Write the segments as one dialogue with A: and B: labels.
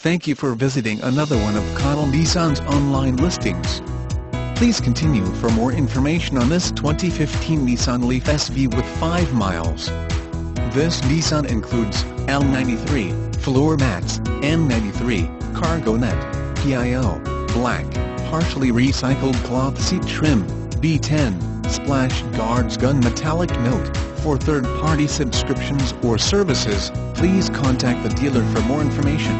A: Thank you for visiting another one of Connell Nissan's online listings. Please continue for more information on this 2015 Nissan Leaf SV with 5 miles. This Nissan includes L93, floor mats, M93, cargo net, PIO, black, partially recycled cloth seat trim, B10, splash guards gun metallic note. For third-party subscriptions or services, please contact the dealer for more information.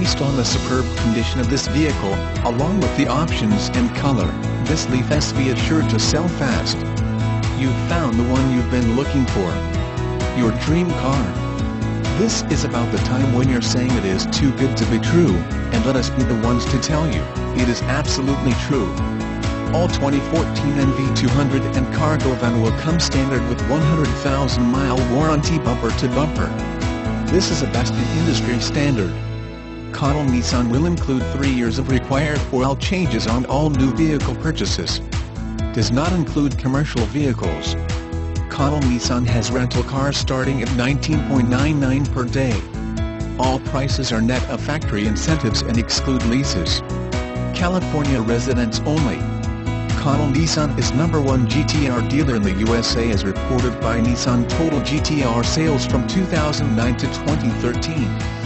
A: Based on the superb condition of this vehicle, along with the options and color, this Leaf SV is sure to sell fast. You've found the one you've been looking for. Your dream car. This is about the time when you're saying it is too good to be true, and let us be the ones to tell you, it is absolutely true. All 2014 NV200 and cargo van will come standard with 100,000 mile warranty bumper to bumper. This is a best in industry standard. Connell Nissan will include 3 years of required oil changes on all new vehicle purchases. Does not include commercial vehicles. Connell Nissan has rental cars starting at 19.99 per day. All prices are net of factory incentives and exclude leases. California residents only. Connell Nissan is number one GTR dealer in the USA as reported by Nissan Total GTR sales from 2009 to 2013.